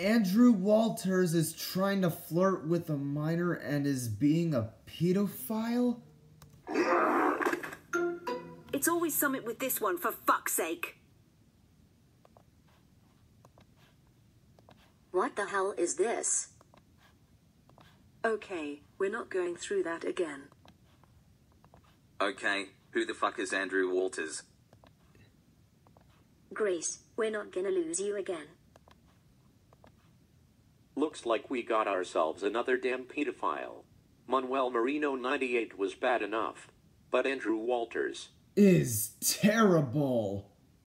Andrew Walters is trying to flirt with a minor and is being a pedophile? It's always something with this one, for fuck's sake. What the hell is this? Okay, we're not going through that again. Okay, who the fuck is Andrew Walters? Grace, we're not gonna lose you again. Looks like we got ourselves another damn pedophile. Manuel Marino 98 was bad enough. But Andrew Walters. Is terrible.